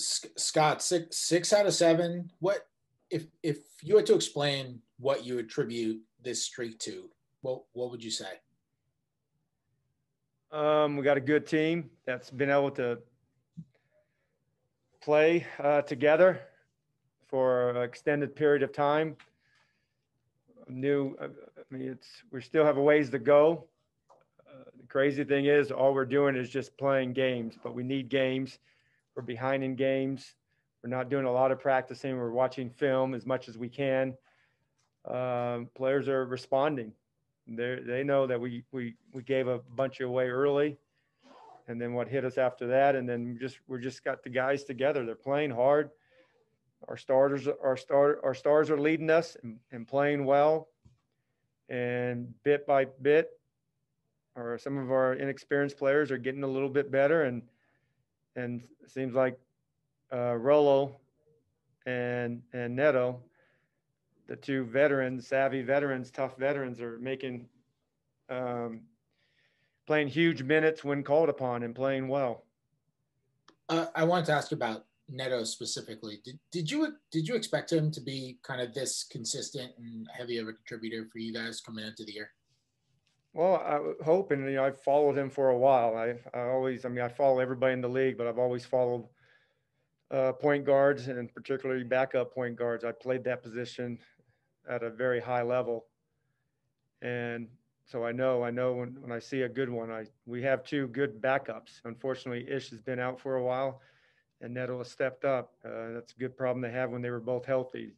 Scott, six six out of seven. What if if you had to explain what you attribute this streak to? What what would you say? Um, we got a good team that's been able to play uh, together for an extended period of time. New, uh, I mean, it's we still have a ways to go. Uh, the crazy thing is, all we're doing is just playing games, but we need games. We're behind in games. We're not doing a lot of practicing. We're watching film as much as we can. Um, players are responding. They they know that we we we gave a bunch away early, and then what hit us after that, and then just we're just got the guys together. They're playing hard. Our starters, our start, our stars are leading us and, and playing well, and bit by bit, or some of our inexperienced players are getting a little bit better, and and seems like uh, Rollo and and Neto, the two veterans, savvy veterans, tough veterans, are making um, playing huge minutes when called upon and playing well. Uh, I wanted to ask about Neto specifically. Did, did you did you expect him to be kind of this consistent and heavy of a contributor for you guys coming into the year? Well, I hope, and you know, I've followed him for a while. I, I always, I mean, I follow everybody in the league, but I've always followed uh, point guards and particularly backup point guards. I played that position at a very high level, and so I know, I know when, when I see a good one, I we have two good backups. Unfortunately, Ish has been out for a while, and Neto has stepped up. Uh, that's a good problem to have when they were both healthy.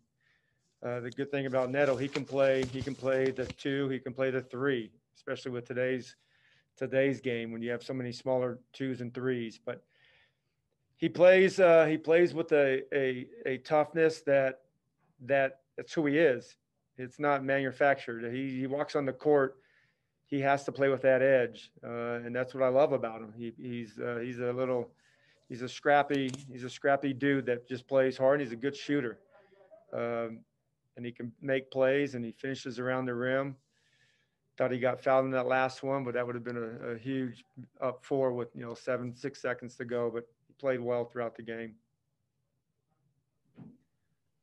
Uh, the good thing about Neto, he can play. He can play the two. He can play the three especially with today's today's game when you have so many smaller twos and threes. But he plays uh, he plays with a, a a toughness that that that's who he is. It's not manufactured. He he walks on the court. He has to play with that edge, uh, and that's what I love about him. He, he's uh, he's a little he's a scrappy he's a scrappy dude that just plays hard. He's a good shooter, um, and he can make plays and he finishes around the rim. Thought he got fouled in that last one, but that would have been a, a huge up four with you know seven six seconds to go. But he played well throughout the game.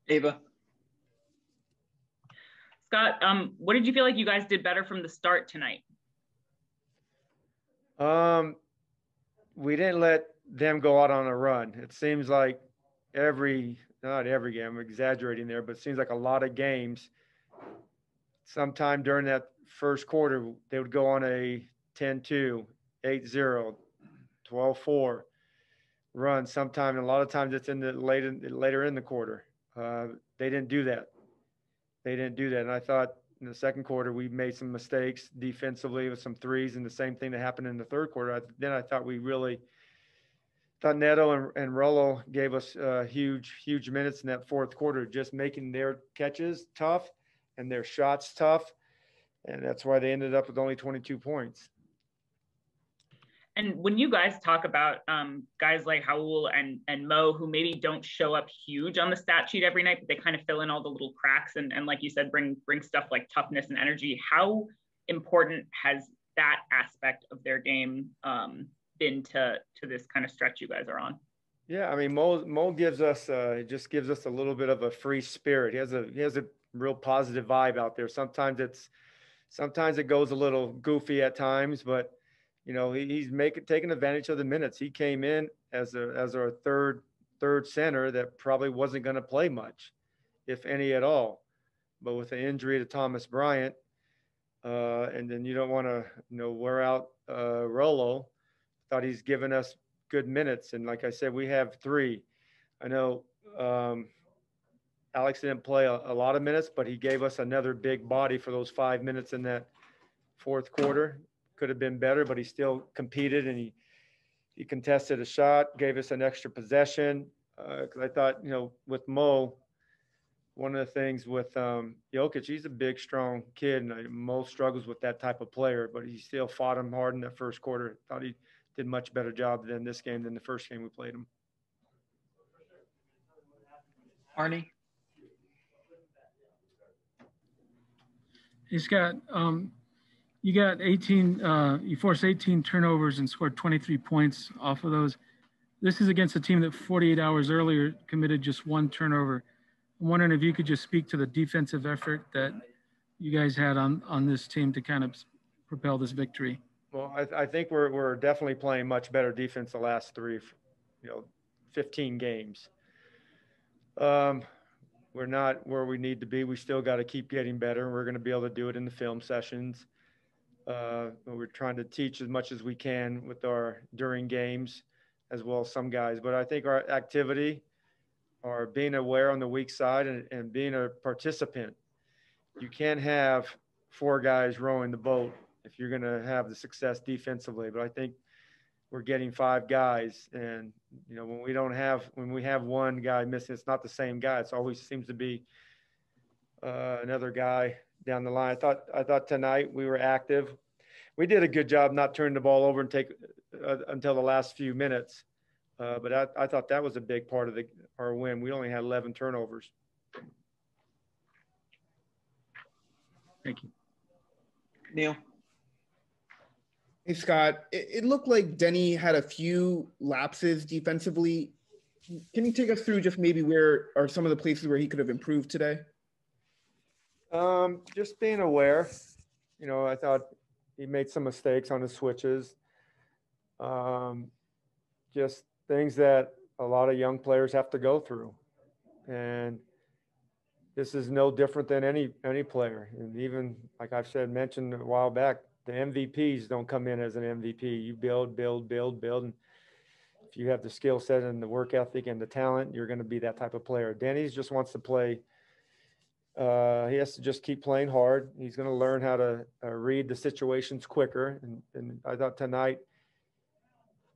Ava. Scott, um, what did you feel like you guys did better from the start tonight? Um, we didn't let them go out on a run. It seems like every, not every game, I'm exaggerating there, but it seems like a lot of games, sometime during that first quarter, they would go on a 10 2, 8 0, 12 4 run sometime. And a lot of times it's in the later, later in the quarter. Uh, they didn't do that. They didn't do that. And I thought in the second quarter, we made some mistakes defensively with some threes, and the same thing that happened in the third quarter. I, then I thought we really thought Neto and, and Rollo gave us uh, huge, huge minutes in that fourth quarter, just making their catches tough and their shots tough and that's why they ended up with only 22 points. And when you guys talk about um, guys like Raul and, and Mo, who maybe don't show up huge on the stat sheet every night, but they kind of fill in all the little cracks and, and like you said, bring bring stuff like toughness and energy. How important has that aspect of their game um, been to to this kind of stretch you guys are on? Yeah, I mean Mo Mo gives us uh, just gives us a little bit of a free spirit. He has a he has a real positive vibe out there. Sometimes it's sometimes it goes a little goofy at times, but you know he, he's making taking advantage of the minutes. He came in as a as our third third center that probably wasn't going to play much, if any at all. But with the injury to Thomas Bryant, uh, and then you don't want to you know wear out uh, Rollo. Thought he's given us good minutes, and like I said, we have three. I know um, Alex didn't play a, a, lot of minutes, but he gave us another big body for those five minutes in that fourth quarter. Could have been better, but he still competed and he he contested a shot, gave us an extra possession. Because uh, I thought, you know, with Mo, one of the things with um, Jokic, he's a big, strong kid, and uh, Mo struggles with that type of player, but he still fought him hard in that first quarter. Thought he did much better job than this game than the first game we played him. Arnie. He's got, um, you got 18, uh, you forced 18 turnovers and scored 23 points off of those. this is against a team that 48 hours earlier committed just one turnover. I'm wondering if you could just speak to the defensive effort that you guys had on on this team to kind of propel this victory. Well, I, I think we're we're definitely playing much better defense the last three, you know, 15 games. Um, we're not where we need to be. We still got to keep getting better. and We're going to be able to do it in the film sessions. Uh, we're trying to teach as much as we can with our during games, as well as some guys. But I think our activity, our being aware on the weak side, and, and being a participant. You can't have four guys rowing the boat if you're going to have the success defensively. But I think we're getting five guys, and you know when we don't have when we have one guy missing, it's not the same guy. It always seems to be uh, another guy down the line. I thought I thought tonight we were active. We did a good job not turning the ball over and take uh, until the last few minutes. Uh, but I, I, thought that was a big part of the, our win. We only had 11 turnovers. Thank you. Neil. Hey, Scott. It, it, looked like Deni had a few lapses defensively. Can you take us through just maybe where are some of the places where he could have improved today? Um, just being aware. You know, I thought he made some mistakes on his switches. Um, just things that a lot of young players have to go through. And this is no different than any any player. And even like I've said mentioned a while back, the MVPs don't come in as an MVP. You build, build, build, build. And if you have the skill set and the work ethic and the talent, you're going to be that type of player. Deni's just wants to play. Uh, he has to just keep playing hard. He's going to learn how to uh, read the situations quicker. And, and I thought tonight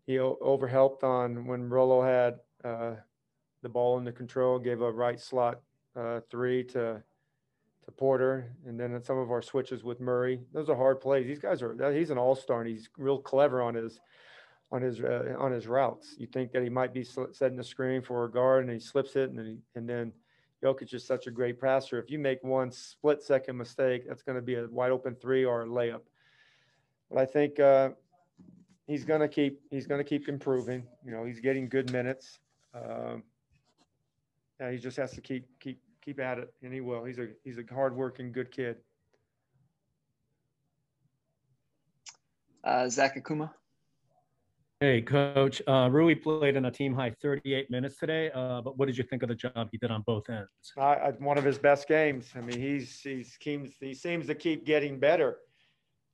he overhelped on when Rolo had uh, the ball in the control, gave a right slot uh, three to to Porter, and then some of our switches with Murray. Those are hard plays. These guys are. He's an all star, and he's real clever on his on his uh, on his routes. You think that he might be setting the screen for a guard, and he slips it, and then, he, and then Jokic is such a great passer. If you make one split second mistake, that's going to be a wide open three or a layup. But I think uh, he's going to keep he's going to keep improving. You know, he's getting good minutes. Um, yeah, he just has to keep keep keep at it, and he will. He's a he's a hardworking, good kid. Uh, Zach Akuma. Hey, Coach. Uh, Rui played in a team high 38 minutes today, uh, but what did you think of the job he did on both ends? Uh, one of his best games. I mean, he's he's seems he seems to keep getting better.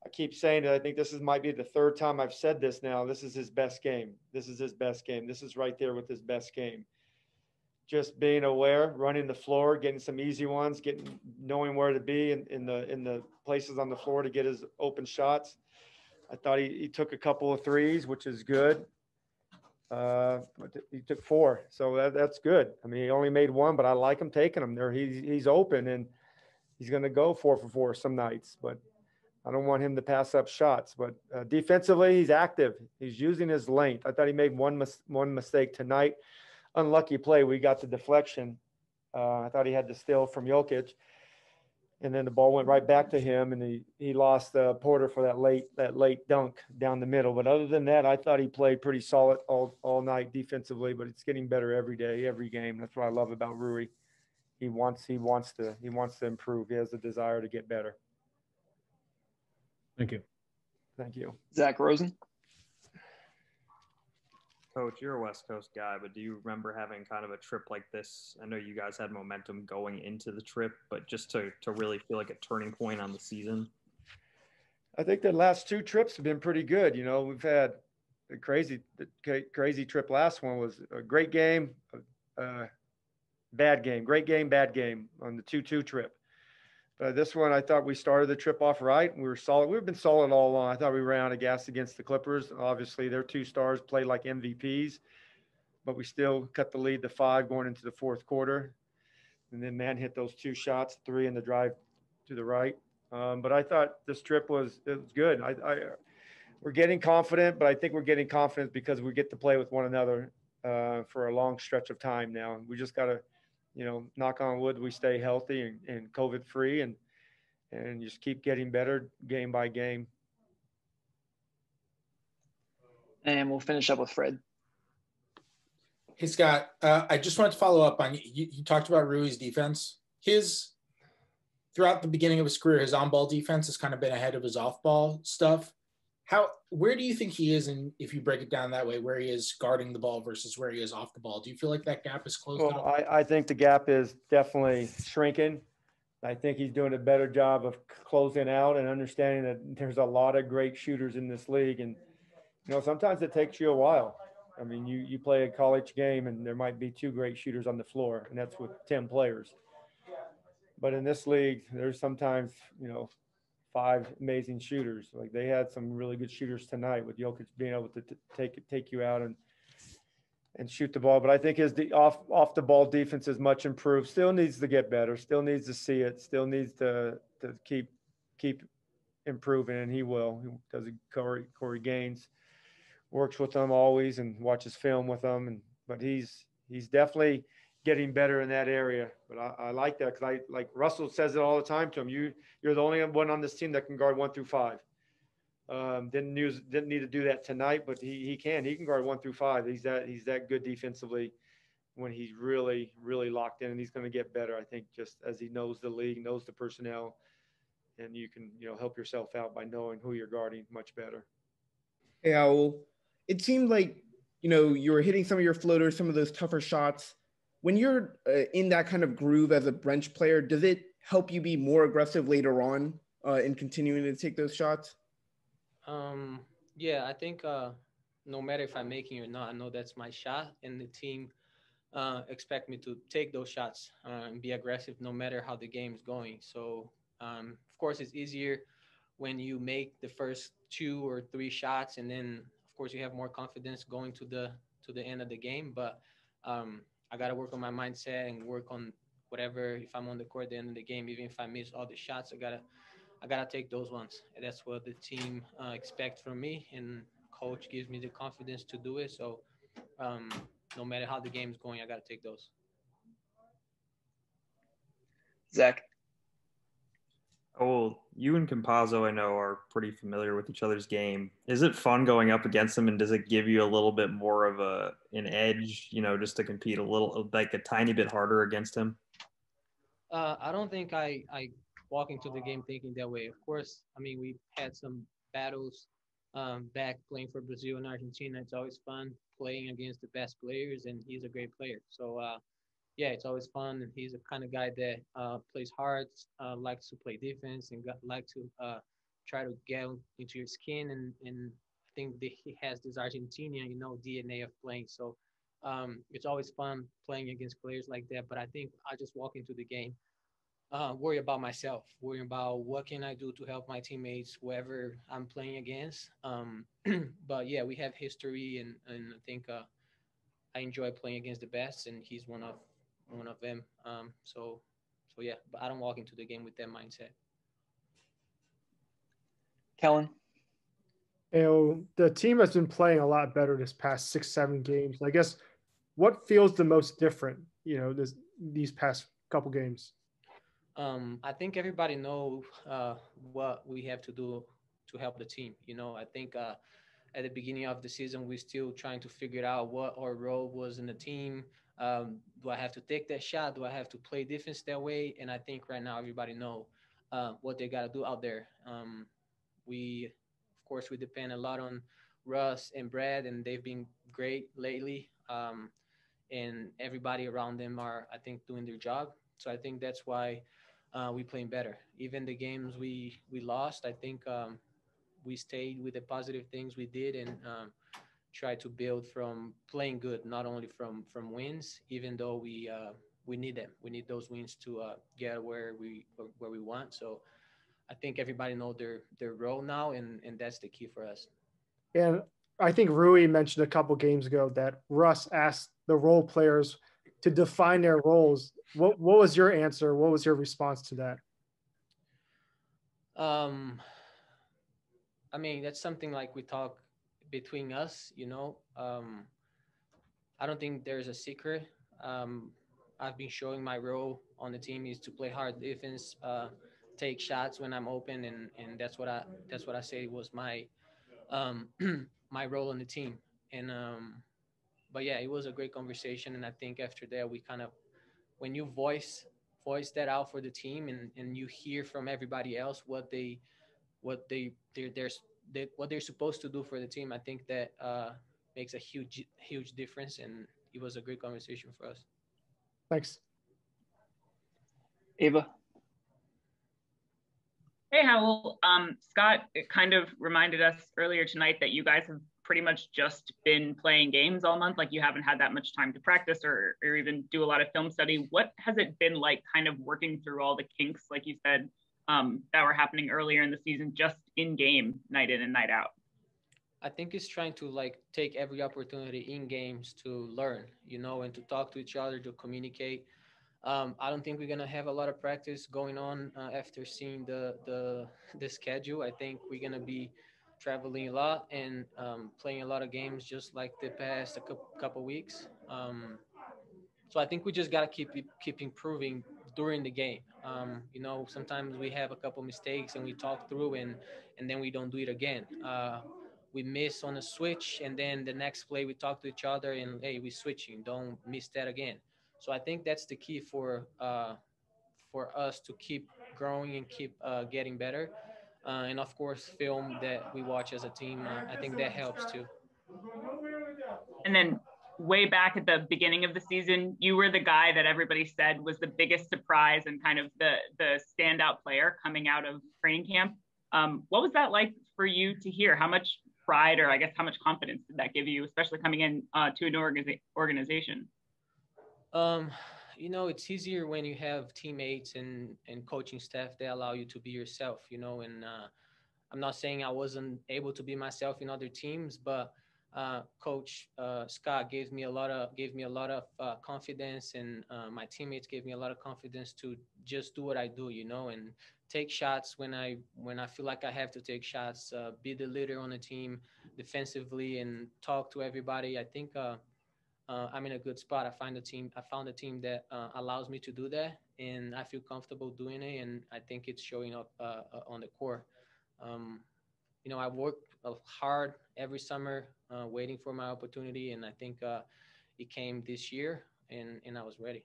I keep saying that I think this is might be the third time I've said this now. This is his best game. This is his best game. This is right there with his best game just being aware, running the floor, getting some easy ones, getting knowing where to be in, in the in the places on the floor to get his open shots. I thought he, he took a couple of threes, which is good. Uh, he took four, so that, that's good. I mean, he only made one, but I like him taking them there. He's he's open and he's going to go four for four some nights, but I don't want him to pass up shots. But uh, defensively, he's active. He's using his length. I thought he made one mis- one mistake tonight unlucky play. We got the deflection. Uh, I thought he had the steal from Jokic, and then the ball went right back to him, and he he lost uh, Porter for that late that late dunk down the middle. But other than that, I thought he played pretty solid all all night defensively. But it's getting better every day, every game. That's what I love about Rui. He wants he wants to he wants to improve. He has a desire to get better. Thank you. Thank you. Zach Rosen. Coach, you're a West Coast guy, but do you remember having kind of a trip like this? I know you guys had momentum going into the trip, but just to, to really feel like a turning point on the season? I think the last two trips have been pretty good. You know, we've had a crazy, crazy trip. Last one was a great game, a, bad game, great game, bad game on the 2 2 trip. But this one, I thought we started the trip off right. We were solid. We've been solid all along. I thought we ran out of gas against the Clippers. Obviously, their two stars played like MVPs, but we still cut the lead to five going into the fourth quarter. And then Mann hit those two shots, three in the drive to the right. Um, but I thought this trip was it was good. I, I, we're getting confident, but I think we're getting confident because we get to play with one another uh, for a long stretch of time now. We just got to you know, knock on wood, we stay healthy and, and COVID free and, and just keep getting better game by game. And we'll finish up with Fred. Hey Scott, uh, I just wanted to follow up on you. You talked about Rui's defense. His throughout the beginning of his career, his on-ball defense has kind of been ahead of his off-ball stuff. How where do you think he is, and if you break it down that way, where he is guarding the ball versus where he is off the ball? Do you feel like that gap is closed? Well, I, I think the gap is definitely shrinking. I think he's doing a better job of closing out and understanding that there's a lot of great shooters in this league, and you know sometimes it takes you a while. I mean, you you play a college game and there might be two great shooters on the floor, and that's with ten players. But in this league, there's sometimes you know five amazing shooters. Like they had some really good shooters tonight with Jokic being able to t- take take you out and and shoot the ball. But I think his de- off off the ball defense is much improved. Still needs to get better. Still needs to see it. Still needs to to keep keep improving, and he will. He does it. Corey Corey Gaines works with them always and watches film with them, and but he's he's definitely getting better in that area. But I, I like that because I like Russell says it all the time to him. You you're the only one on this team that can guard one through five. Um, didn't use didn't need to do that tonight, but he he can. He can guard one through five. He's that he's that good defensively when he's really really locked in, and he's going to get better. I think just as he knows the league, knows the personnel, and you can you know help yourself out by knowing who you're guarding much better. Hey, Raul. It seemed like you know you were hitting some of your floaters, some of those tougher shots. When you're uh, in that kind of groove as a bench player, does it help you be more aggressive later on uh, in continuing to take those shots? Um, yeah, I think uh, no matter if I'm making or not, I know that's my shot, and the team uh, expect me to take those shots uh, and be aggressive no matter how the game's going. So, um, of course, it's easier when you make the first two or three shots, and then of course you have more confidence going to the to the end of the game. But um, I got to work on my mindset and work on whatever. If I'm on the court at the end of the game, even if I miss all the shots, I gotta I gotta take those ones. And that's what the team uh, expect from me, and coach gives me the confidence to do it. So um, no matter how the game's going, I gotta take those. Zach. Well, you and Campazzo, I know, are pretty familiar with each other's game. Is it fun going up against him, and does it give you a little bit more of a an edge, you know, just to compete a little, like a tiny bit harder against him? Uh, I don't think I I walk into the game thinking that way. Of course, I mean we had some battles um, back playing for Brazil and Argentina. It's always fun playing against the best players, and he's a great player. So uh, yeah, it's always fun. And he's the kind of guy that uh, plays hard, uh, likes to play defense, and got, like to uh, try to get into your skin. And, and I think that he has this Argentinian, you know, DNA of playing. So um, it's always fun playing against players like that. But I think I just walk into the game, uh, worry about myself, worry about what can I do to help my teammates, whoever I'm playing against. Um, but yeah, we have history, and and I think uh, I enjoy playing against the best, and he's one of one of them. Um, so, so yeah, but I don't walk into the game with that mindset. Kellen. You know, the team has been playing a lot better this past six, seven games. I guess what feels the most different, you know, this these past couple games? Um, I think everybody know uh, what we have to do to help the team. You know, I think uh, at the beginning of the season, we're still trying to figure out what our role was in the team. Um, do I have to take that shot? Do I have to play defense that way? And I think right now everybody know uh, what they got to do out there. Um, we, of course, we depend a lot on Russ and Brad, and they've been great lately. Um, and everybody around them are, I think, doing their job. So I think that's why uh, we playing better. Even the games we we lost, I think um, we stayed with the positive things we did and um, try to build from playing good, not only from from wins. Even though we uh, we need them, we need those wins to uh, get where we where we want. So I think everybody know their their role now, and and that's the key for us. And I think Rui mentioned a couple games ago that Russ asked the role players to define their roles. What what was your answer? What was your response to that? Um, I mean, that's something like we talk between us, you know. Um, I don't think there's a secret. Um, I've been showing my role on the team is to play hard defense, uh, take shots when I'm open, and and that's what I that's what I say was my um, my role on the team. And um, but yeah, it was a great conversation, and I think after that we kind of, when you voice voice that out for the team and and you hear from everybody else what they what they they're, they're they, what they're supposed to do for the team, I think that uh, makes a huge huge difference, and it was a great conversation for us. Thanks. Ava. Hey, Raul. Um, Scott it kind of reminded us earlier tonight that you guys have pretty much just been playing games all month. Like you haven't had that much time to practice or, or even do a lot of film study. What has it been like kind of working through all the kinks, like you said, um, that were happening earlier in the season, just in game, night in and night out? I think it's trying to like take every opportunity in games to learn, you know, and to talk to each other, to communicate. Um, I don't think we're gonna have a lot of practice going on uh, after seeing the, the the schedule. I think we're gonna be traveling a lot and um, playing a lot of games, just like the past a couple, couple weeks. Um, so I think we just gotta keep keep improving during the game. Um, you know, sometimes we have a couple mistakes and we talk through and and then we don't do it again. Uh, we miss on a switch and then the next play we talk to each other and hey, we switching. Don't miss that again. So I think that's the key for uh, for us to keep growing and keep uh, getting better. Uh, and of course, film that we watch as a team. Uh, I think that helps too. And then way back at the beginning of the season, you were the guy that everybody said was the biggest surprise and kind of the the standout player coming out of training camp. Um, what was that like for you to hear? How much pride, or I guess how much confidence did that give you, especially coming in uh, to an organiza- organization? Um, you know, it's easier when you have teammates and and coaching staff that allow you to be yourself. You know, and uh, I'm not saying I wasn't able to be myself in other teams, but uh, Coach uh, Scott gave me a lot of gave me a lot of uh, confidence, and uh, my teammates gave me a lot of confidence to just do what I do. You know, and take shots when I when I feel like I have to take shots. Uh, be the leader on the team defensively, and talk to everybody. I think uh, I'm in a good spot. I find a team. I found a team that allows me to do that, and I feel comfortable doing it. And I think it's showing up on the court. Um, you know, I worked uh, hard every summer, uh, waiting for my opportunity, and I think it came this year, and and I was ready.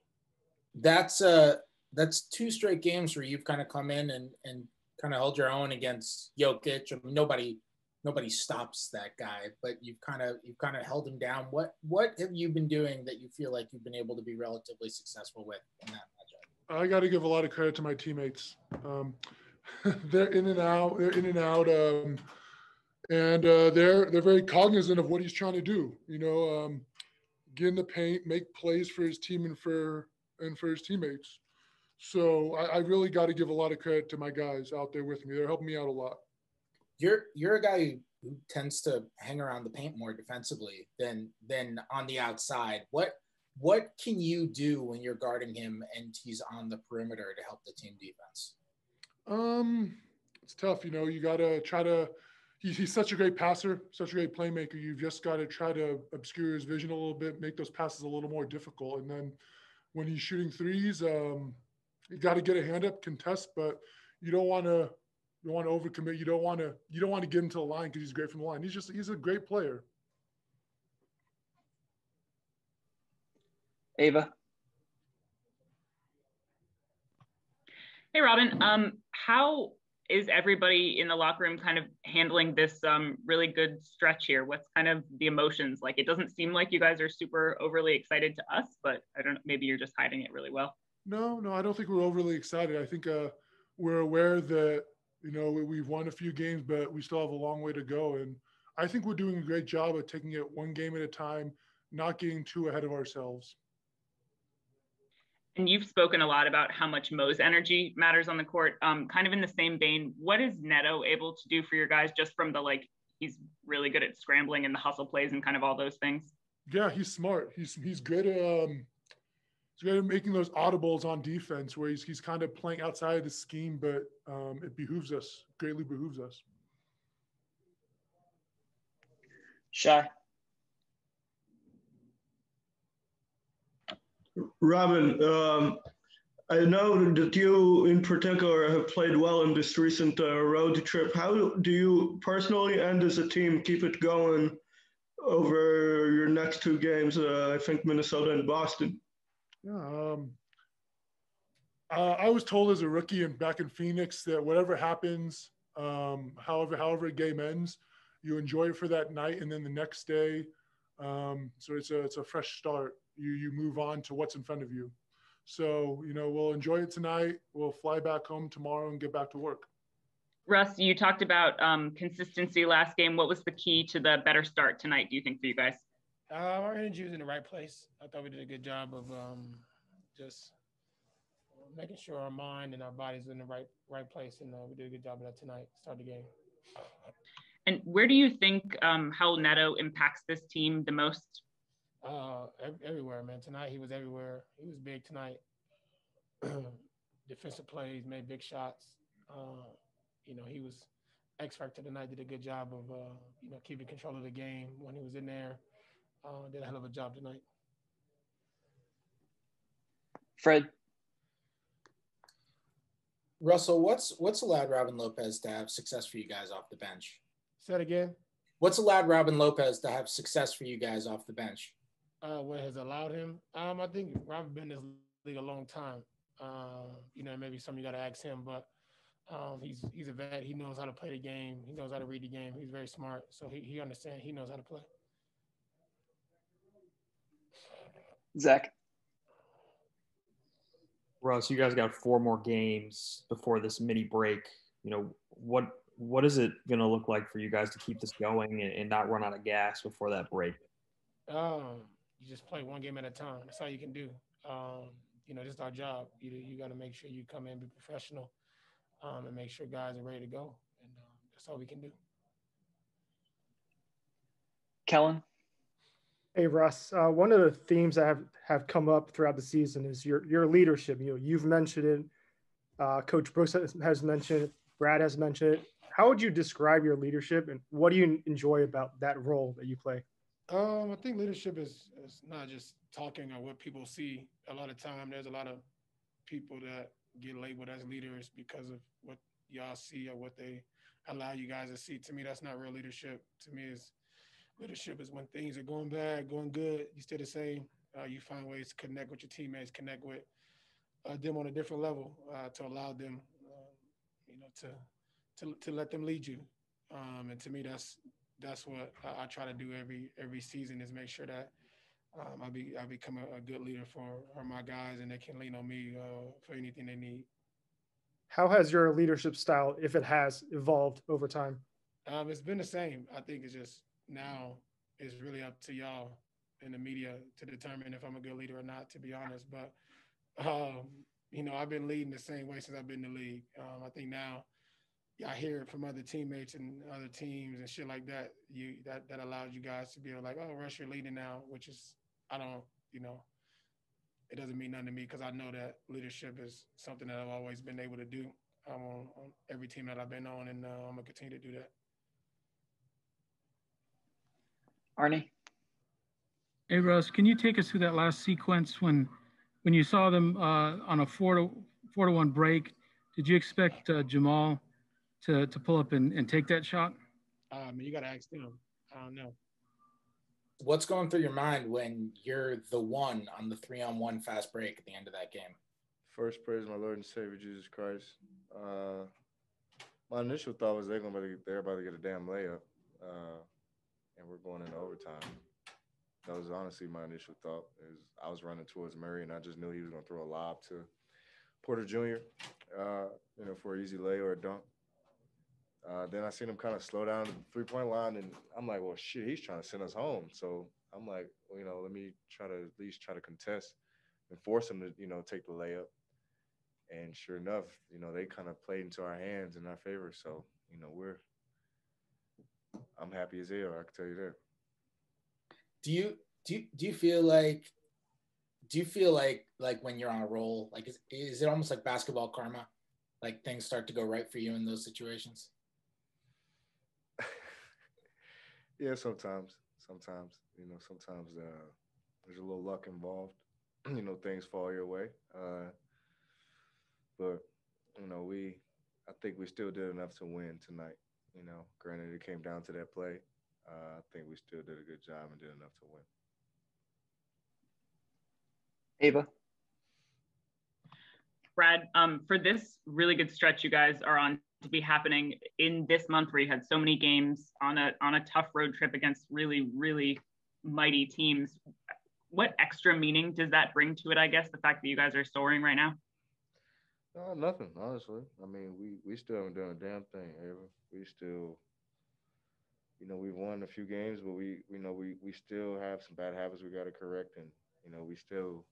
That's uh that's two straight games where you've kind of come in and and kind of held your own against Jokic. I mean, nobody nobody stops that guy, but you've kind of you've kind of held him down. What what have you been doing that you feel like you've been able to be relatively successful with in that matchup? I got to give a lot of credit to my teammates. Um, they're in and out. They're in and out, um, and uh, they're they're very cognizant of what he's trying to do. You know, um, get in the paint, make plays for his team and for and for his teammates. So I, I really got to give a lot of credit to my guys out there with me. They're helping me out a lot you're you're a guy who tends to hang around the paint more defensively than than on the outside. What what can you do when you're guarding him and he's on the perimeter to help the team defense? Um, it's tough. You know, you got to try to. He's, he's such a great passer, such a great playmaker. You've just got to try to obscure his vision a little bit, make those passes a little more difficult. And then when he's shooting threes, um, you got to get a hand up, contest, but you don't want to you don't want to overcommit. You don't want to you don't want to get into the line because he's great from the line. He's just he's a great player. Ava. Hey Robin, um, how is everybody in the locker room kind of handling this um, really good stretch here? What's kind of the emotions like? It doesn't seem like you guys are super overly excited to us, but I don't know. Maybe you're just hiding it really well. No, no, I don't think we're overly excited. I think uh, we're aware that you know, we've won a few games, but we still have a long way to go. And I think we're doing a great job of taking it one game at a time, not getting too ahead of ourselves. And you've spoken a lot about how much Mo's energy matters on the court. Um, kind of in the same vein, what is Neto able to do for your guys just from the like, he's really good at scrambling and the hustle plays and kind of all those things? Yeah, he's smart. He's he's good at um, he's good at making those audibles on defense where he's, he's kind of playing outside of the scheme, but um, it behooves us, greatly behooves us. Shy. Robin, um, I know that you in particular have played well in this recent uh, road trip. How do you personally and as a team keep it going over your next two games? Uh, I think Minnesota and Boston. Yeah, um, uh, I was told as a rookie and back in Phoenix that whatever happens, um, however however a game ends, you enjoy it for that night, and then the next day, um, so it's a it's a fresh start. You you move on to what's in front of you. So you know we'll enjoy it tonight. We'll fly back home tomorrow and get back to work. Russ, you talked about um, consistency last game. What was the key to the better start tonight? Do you think for you guys? Uh, our energy was in the right place. I thought we did a good job of um, just making sure our mind and our bodies were in the right right place, and uh, we did a good job of that tonight. Start the game. And where do you think um, Raul Neto impacts this team the most? Uh, everywhere, man. Tonight he was everywhere. He was big tonight. Defensive plays, made big shots. Uh, you know, he was X factor tonight. Did a good job of uh, you know keeping control of the game when he was in there. Uh, did a hell of a job tonight. Fred. Russell, what's what's allowed Robin Lopez to have success for you guys off the bench? Say it again. What's allowed Robin Lopez to have success for you guys off the bench? Uh, what has allowed him? Um, I think I've been in this league a long time. Uh, you know, maybe some you got to ask him, but um, he's he's a vet. He knows how to play the game. He knows how to read the game. He's very smart, so he he understands. He knows how to play. Zach. Russ, you guys got four more games before this mini break. You know what what is it going to look like for you guys to keep this going and, and not run out of gas before that break? Um, you just play one game at a time. That's all you can do. Um, you know, just our job. You you got to make sure you come in, be professional, um, and make sure guys are ready to go. And um, that's all we can do. Kellen. Hey Russ, uh, one of the themes that have, have come up throughout the season is your your leadership. You know, you've mentioned it. Uh, Coach Brooks has mentioned it. Brad has mentioned it. How would you describe your leadership, and what do you enjoy about that role that you play? Um, I think leadership is, is not just talking or what people see. A lot of time, there's a lot of people that get labeled as leaders because of what y'all see or what they allow you guys to see. To me, that's not real leadership. To me, is leadership is when things are going bad, going good, you stay the same. Uh, you find ways to connect with your teammates, connect with uh, them on a different level uh, to allow them, uh, you know, to to to let them lead you. Um, and to me, that's that's what I, I, try to do every every season is make sure that um, I be I become a, a, good leader for, for my guys and they can lean on me uh, for anything they need. How has your leadership style, if it has, evolved over time? Um, it's been the same. I think it's just now it's really up to y'all in the media to determine if I'm a good leader or not. To be honest, but um, you know I've been leading the same way since I've been in the league. Um, I think now I hear it from other teammates and other teams and shit like that. You that that allows you guys to be like, oh, Russ, you're leading now, which is I don't, you know, it doesn't mean nothing to me because I know that leadership is something that I've always been able to do um, on, on every team that I've been on, and uh, I'm gonna continue to do that. Arnie. Hey Russ, can you take us through that last sequence when when you saw them uh, on a four to four to one break? Did you expect uh, Jamal to to pull up and, and take that shot? Um, you got to ask them. I don't know. What's going through your mind when you're the one on the three on one fast break at the end of that game? First, praise my Lord and Savior Jesus Christ. Uh, my initial thought was they're going to they're about to get a damn layup, uh, and we're going into overtime. That was honestly my initial thought. Is I was running towards Murray, and I just knew he was going to throw a lob to Porter Jr. Uh, you know, for an easy lay or a dunk. Uh, then I seen him kind of slow down the three point line, and I'm like, well, shit, he's trying to send us home. So I'm like, well, you know, let me try to at least try to contest and force him to, you know, take the layup. And sure enough, you know, they kind of played into our hands in our favor. So, you know, we're, I'm happy as hell. I can tell you that. Do you do you, do you feel like do you feel like like when you're on a roll, like is, is it almost like basketball karma? Like things start to go right for you in those situations? Yeah, sometimes, sometimes, you know, sometimes uh, there's a little luck involved. you know, things fall your way. Uh, but you know, we, I think we still did enough to win tonight. You know, granted, it came down to that play. uh, I think we still did a good job and did enough to win. Ava. Brad, um, for this really good stretch you guys are on to be happening in this month where you had so many games on a on a tough road trip against really, really mighty teams. What extra meaning does that bring to it, I guess, the fact that you guys are soaring right now? Uh, nothing, honestly. I mean, we we still haven't done a damn thing, Ava. We still, you know, we've won a few games, but we, we know, we we still have some bad habits we got to correct, and you know, we still,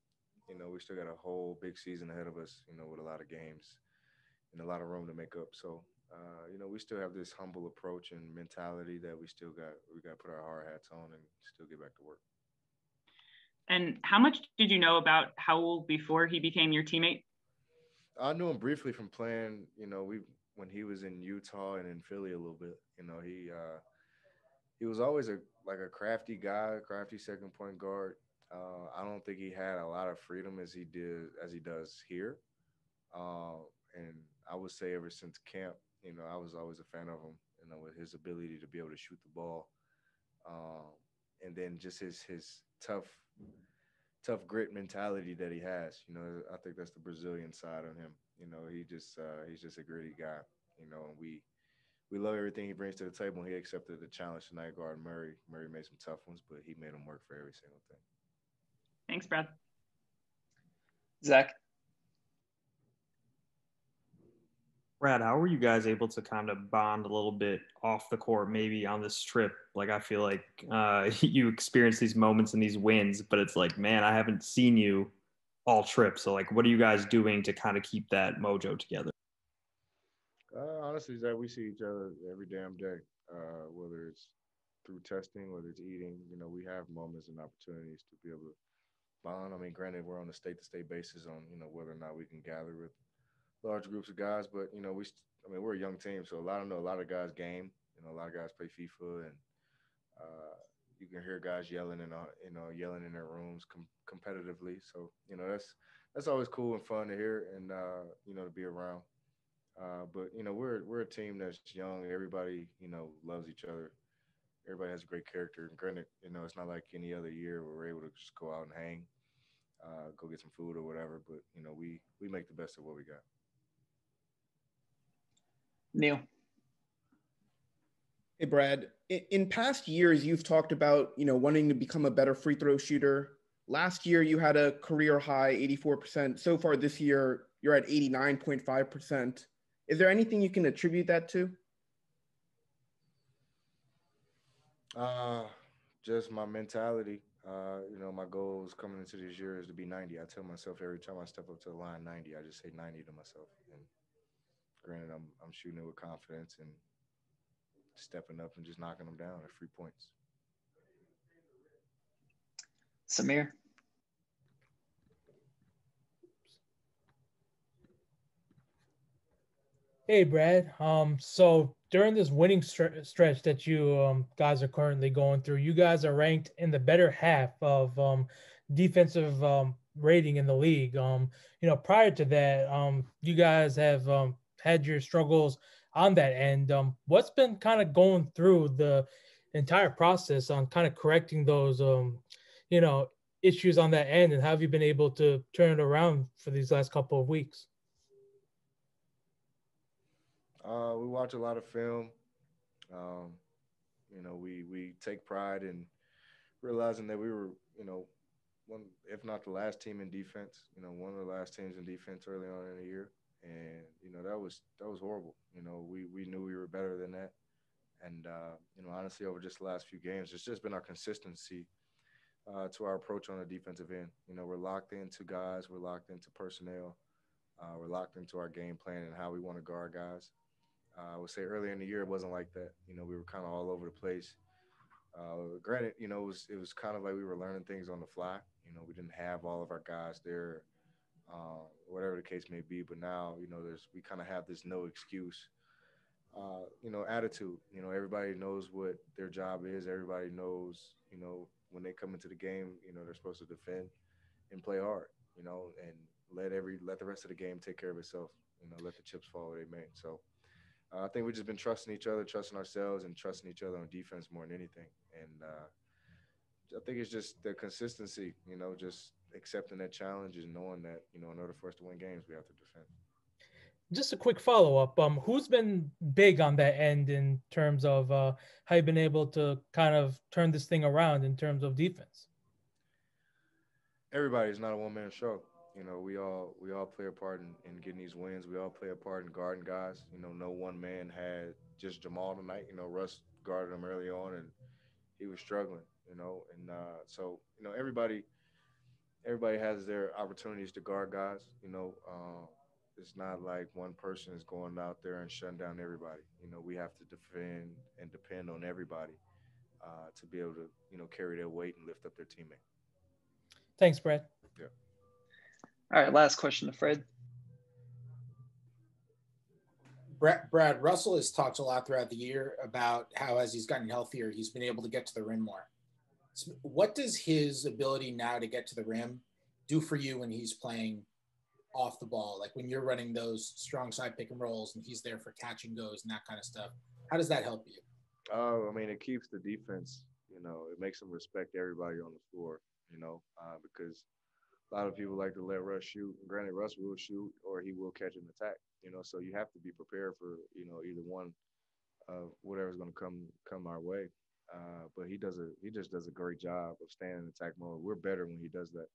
you know, we still got a whole big season ahead of us, you know, with a lot of games and a lot of room to make up. So, uh, you know, we still have this humble approach and mentality that we still got. We got to put our hard hats on and still get back to work. And how much did you know about Raul before he became your teammate? I knew him briefly from playing. You know, we when he was in Utah and in Philly a little bit. You know, he uh, he was always a like a crafty guy, crafty second point guard. Uh, I don't think he had a lot of freedom as he did as he does here. Uh, and I would say ever since camp, you know, I was always a fan of him. You know, with his ability to be able to shoot the ball, um, and then just his his tough tough grit mentality that he has. You know, I think that's the Brazilian side of him. You know, he just uh, he's just a gritty guy. You know, and we we love everything he brings to the table. He accepted the challenge tonight, guard Murray. Murray made some tough ones, but he made them work for every single thing. Thanks, Brad. Zach. Brad, how were you guys able to kind of bond a little bit off the court, maybe on this trip? Like, I feel like uh, you experience these moments and these wins, but it's like, man, I haven't seen you all trip. So, like, what are you guys doing to kind of keep that mojo together? Uh, honestly, that we see each other every damn day, uh, whether it's through testing, whether it's eating. You know, we have moments and opportunities to be able to bond. I mean, granted, we're on a state-to-state basis on you know whether or not we can gather with large groups of guys, but you know, we I mean, we're a young team, so a lot of know a lot of guys game. You know, a lot of guys play FIFA, and uh, you can hear guys yelling in uh, you know yelling in their rooms com- competitively. So you know, that's that's always cool and fun to hear, and uh, you know, to be around. Uh, but you know, we're we're a team that's young. Everybody you know loves each other. Everybody has a great character. And granted, you know, it's not like any other year where we're able to just go out and hang, uh, go get some food or whatever. But you know, we we make the best of what we got. Neil. Hey, Brad. In past years, you've talked about you know wanting to become a better free throw shooter. Last year, you had a career high 84%. So far this year, you're at 89.5%. Is there anything you can attribute that to? Uh, just my mentality. Uh, you know, my goals coming into this year is to be 90. I tell myself every time I step up to the line 90, I just say 90 to myself. And Granted, I'm I'm shooting it with confidence and stepping up and just knocking them down at free points. Samir. Hey, Brad. Um, so during this winning stre- stretch that you um, guys are currently going through, you guys are ranked in the better half of um, defensive um, rating in the league. Um, you know, prior to that, um, you guys have um, had your struggles on that end. Um, what's been kind of going through the entire process on kind of correcting those, um, you know, issues on that end, and have you been able to turn it around for these last couple of weeks? Uh, we watch a lot of film. Um, you know, we we take pride in realizing that we were, you know, one if not the last team in defense. You know, one of the last teams in defense early on in the year and you know that was that was horrible. You know, we we knew we were better than that, and uh, you know, honestly, over just the last few games, it's just been our consistency uh, to our approach on the defensive end. You know, we're locked into guys, we're locked into personnel, uh, we're locked into our game plan and how we want to guard guys. Uh, I would say earlier in the year it wasn't like that. You know, we were kind of all over the place. Uh, granted, you know, it was it was kind of like we were learning things on the fly. You know, we didn't have all of our guys there uh, whatever the case may be. But now, you know, there's we kind of have this no excuse, uh, you know, attitude. You know, everybody knows what their job is. Everybody knows, you know, when they come into the game, you know, they're supposed to defend and play hard. You know, and let every let the rest of the game take care of itself. You know, let the chips fall where they may. So. uh, I think we've just been trusting each other, trusting ourselves, and trusting each other on defense more than anything. And uh, I think it's just the consistency, you know, just accepting that challenge and knowing that, you know, in order for us to win games, we have to defend. Just a quick follow up. Um, who's been big on that end in terms of uh, how you've been able to kind of turn this thing around in terms of defense? Everybody's not a one man show. You know, we all we all play a part in, in getting these wins. We all play a part in guarding guys. You know, no one man had just Jamal tonight. You know, Russ guarded him early on, and he was struggling. You know, and uh, so you know everybody everybody has their opportunities to guard guys. You know, uh, it's not like one person is going out there and shutting down everybody. You know, we have to defend and depend on everybody uh, to be able to you know carry their weight and lift up their teammate. Thanks, Brad. Yeah. All right, last question to Fred. Brad, Brad Russell has talked a lot throughout the year about how, as he's gotten healthier, he's been able to get to the rim more. What does his ability now to get to the rim do for you when he's playing off the ball? Like when you're running those strong side pick and rolls and he's there for catch and goes and that kind of stuff. How does that help you? Oh, I mean, it keeps the defense. You know, it makes them respect everybody on the floor. You know, uh, because a lot of people like to let Russ shoot. Granted, Russ will shoot or he will catch an attack. You know, so you have to be prepared for you know either one of whatever's going to come come our way. Uh, but he does a he just does a great job of staying in attack mode. We're better when he does that.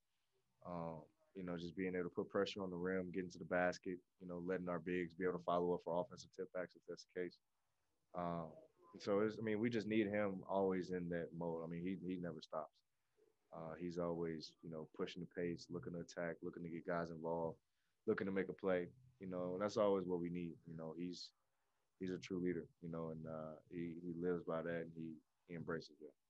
Um, you know, just being able to put pressure on the rim, getting to the basket. You know, letting our bigs be able to follow up for offensive tip backs if that's the case. Um, so I mean, we just need him always in that mode. I mean, he he never stops. Uh, he's always, you know, pushing the pace, looking to attack, looking to get guys involved, looking to make a play. You know, and that's always what we need. You know, he's he's a true leader. You know, and uh, he he lives by that, and he he embraces it.